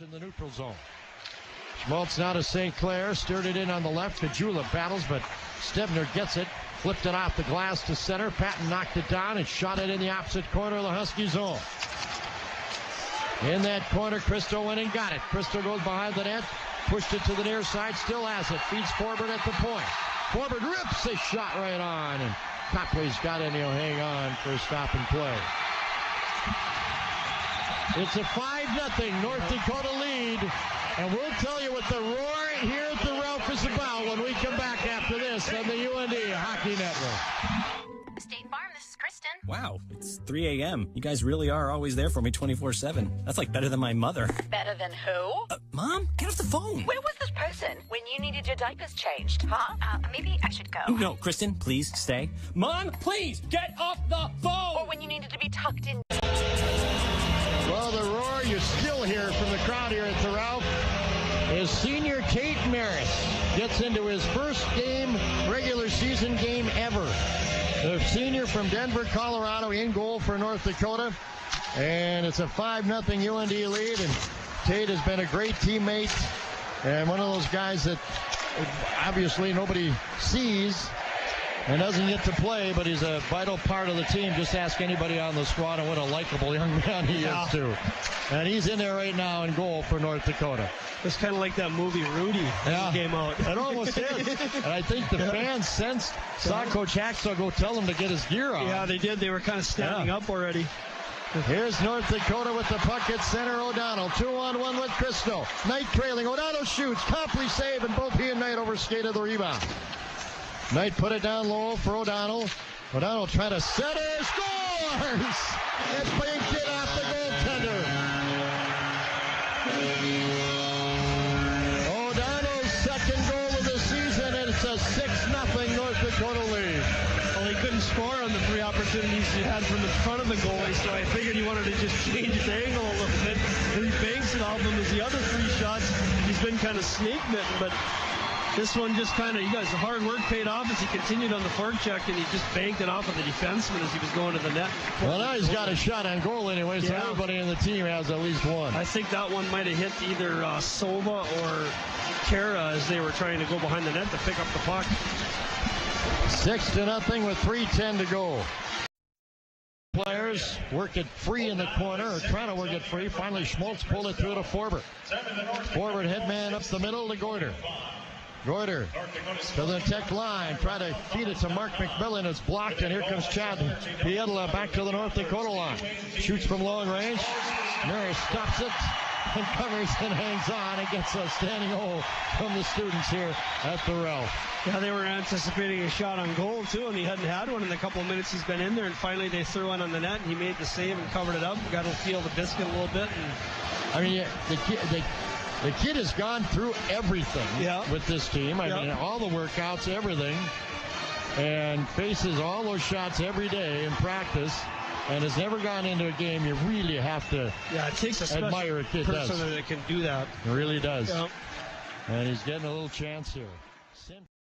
in the neutral zone. Schmaltz now to St. Clair, stirred it in on the left. Caggiula battles, but Stebner gets it, flipped it off the glass to center. Pattyn knocked it down and shot it in the opposite corner of the Husky zone. In that corner, Kristo went and got it. Kristo goes behind the net, pushed it to the near side, still has it, feeds Forbort at the point. Forbort rips a shot right on, and Copley's got it, and he'll hang on for a stop and play. It's a 5 0 North Dakota lead, and we'll tell you what the roar here at the Ralph is about when we come back after this on the UND Hockey Network. State Farm, this is Kristen. Wow, it's 3 a.m. You guys really are always there for me 24 7. That's like better than my mother. Better than who? Uh, Mom, get off the phone. Where was this person when you needed your diapers changed? Huh? Uh, maybe I should go. No, Kristen, please stay. Mom, please get off the phone. Or when you needed to be tucked in. Well, the roar you still hear from the crowd here at the Ralph is senior Tate Maris gets into his first game, regular season game ever. The senior from Denver, Colorado, in goal for North Dakota. And it's a 5 0 UND lead. And Tate has been a great teammate and one of those guys that obviously nobody sees and doesn't get to play, but he's a vital part of the team. Just ask anybody on the squad and what a likable young man he Yeah. is, too. And he's in there right now in goal for North Dakota. It's kind of like that movie Rudy Yeah. came out. It almost is. And I think the fans sensed, saw Coach Hacksaw go tell him to get his gear on. Yeah, they did. They were kind of standing Yeah. up already. Here's North Dakota with the puck at center. O'Donnell, two on one with Kristo. Knight trailing. O'Donnell shoots. Copley save, and both he and Knight overskated the rebound. Knight put it down low for O'Donnell. O'Donnell trying to set it. Scores! It's banked it off the goaltender. O'Donnell's second goal of the season, and it's a 6 0 North Dakota lead. Well, he couldn't score on the three opportunities he had from the front of the goalie, so I figured he wanted to just change his angle a little bit. And he banks it off him as the other three shots. He's been kind of snake bitten, but this one just kind of, you guys, the hard work paid off as he continued on the fork check and he just banked it off of the defenseman as he was going to the net. Well, now he's got a shot on goal anyway, so Yeah. everybody in the team has at least one. I think that one might have hit either uh, Sova or Kara as they were trying to go behind the net to pick up the puck. Six to nothing with 3.10 to go. Players work it free in the corner, or trying to work it free. Finally, Schmaltz pulled it through to Forbort. Forbort headman up the middle to Gaarder. Gaarder to the tech line, try to feed it to Mark MacMillan. It's blocked, and here comes Chad Pietila back to the North Dakota line. Shoots from long range. Murray stops it and covers and hangs on and gets a standing O from the students here at the Ralph. Yeah, they were anticipating a shot on goal too, and he hadn't had one in the couple of minutes he's been in there. And finally, they threw one on the net, and he made the save and covered it up. Got to feel the biscuit a little bit, and I mean, yeah, the kid, the, the kid has gone through everything Yeah. with this team. I Yeah. mean, all the workouts, everything, and faces all those shots every day in practice, and has never gone into a game. You really have to. yeah, it takes a Admire a kid person does. that can do that. It really does. Yeah. And he's getting a little chance here.